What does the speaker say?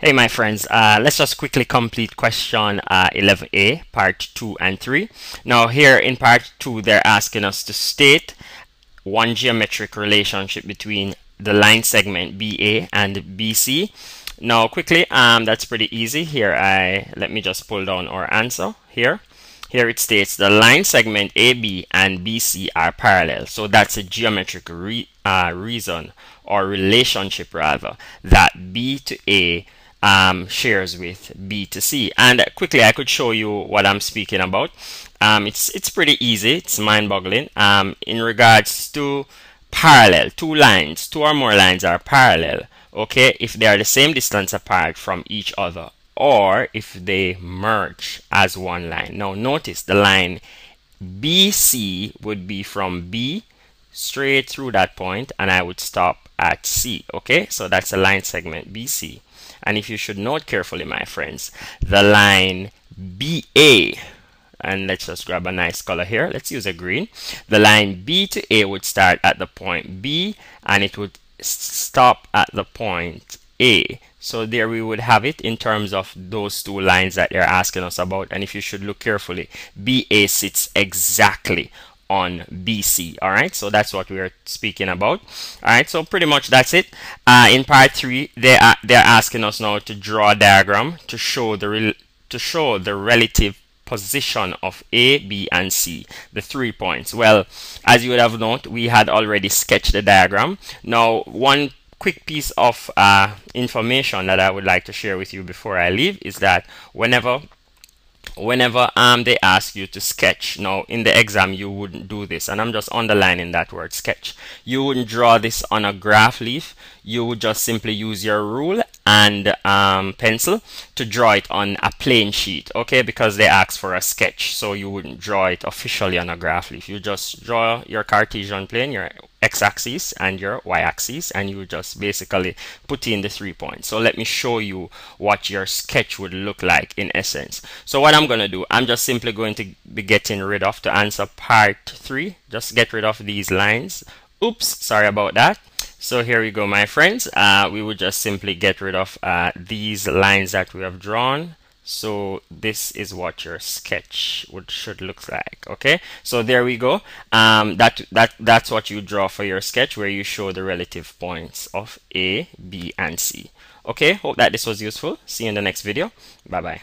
Hey my friends, uh, let's just quickly complete question uh, 11a, part 2 and 3. Now here in part 2 they're asking us to state one geometric relationship between the line segment BA and BC. Now quickly, um, that's pretty easy. Here I let me just pull down our answer here. Here it states the line segment AB and BC are parallel. So that's a geometric re uh, reason or relationship rather that B to A um, shares with B to C. And quickly I could show you what I'm speaking about. Um, it's, it's pretty easy. It's mind-boggling. Um, in regards to parallel, two lines, two or more lines are parallel. Okay, if they are the same distance apart from each other or if they merge as one line. Now notice the line BC would be from B straight through that point and I would stop at C. Okay, so that's a line segment BC. And if you should note carefully, my friends, the line BA, and let's just grab a nice color here. Let's use a green. The line B to A would start at the point B and it would stop at the point A. So there we would have it in terms of those two lines that they're asking us about. And if you should look carefully, BA sits exactly on BC. All right, so that's what we are speaking about. All right, so pretty much that's it. Uh, in part three, they are they're asking us now to draw a diagram to show the to show the relative position of A, B, and C, the three points. Well, as you would have noted, we had already sketched the diagram. Now, one quick piece of uh, information that I would like to share with you before I leave is that whenever whenever um they ask you to sketch now in the exam you wouldn't do this. And I'm just underlining that word sketch. You wouldn't draw this on a graph leaf. You would just simply use your rule and um, pencil to draw it on a plain sheet okay? Because they ask for a sketch so you wouldn't draw it officially on a graph leaf. You just draw your Cartesian plane your x-axis and your y-axis and you just basically put in the three points so let me show you what your sketch would look like in essence so what I'm to do I'm just simply going to be getting rid of to answer part three just get rid of these lines oops sorry about that so here we go, my friends. Uh, we would just simply get rid of uh, these lines that we have drawn. So this is what your sketch would should look like. Okay, so there we go. Um, that that that's what you draw for your sketch, where you show the relative points of A, B, and C. Okay, hope that this was useful. See you in the next video. Bye bye.